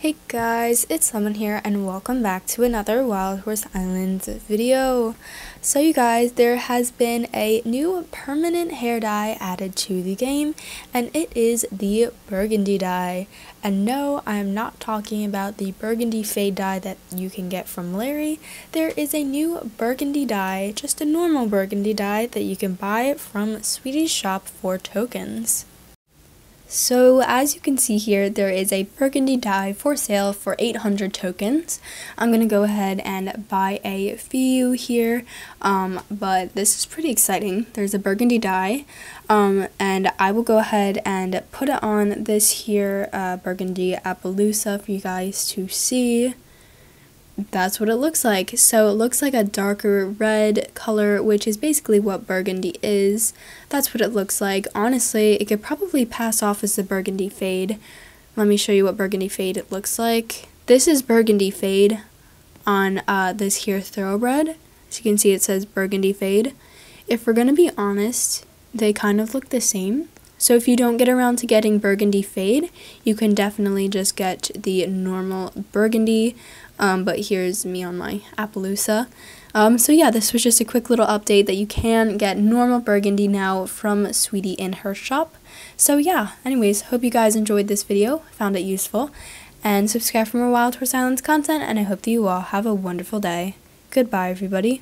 Hey guys, it's Lemon here and welcome back to another Wild Horse Islands video. So you guys, there has been a new permanent hair dye added to the game and it is the burgundy dye. And no, I am not talking about the burgundy fade dye that you can get from Larry. There is a new burgundy dye, just a normal burgundy dye that you can buy from Sweetie's shop for tokens. So as you can see here, there is a burgundy dye for sale for 800 tokens. I'm going to go ahead and buy a few here, um, but this is pretty exciting. There's a burgundy dye, um, and I will go ahead and put it on this here uh, burgundy Appaloosa for you guys to see that's what it looks like. So it looks like a darker red color, which is basically what burgundy is. That's what it looks like. Honestly, it could probably pass off as the burgundy fade. Let me show you what burgundy fade it looks like. This is burgundy fade on uh, this here thoroughbred. As you can see, it says burgundy fade. If we're going to be honest, they kind of look the same. So if you don't get around to getting burgundy fade, you can definitely just get the normal burgundy um, but here's me on my Appaloosa. Um, so yeah, this was just a quick little update that you can get normal burgundy now from Sweetie in her shop. So yeah, anyways, hope you guys enjoyed this video, found it useful, and subscribe for more Wild Horse Islands content, and I hope that you all have a wonderful day. Goodbye, everybody.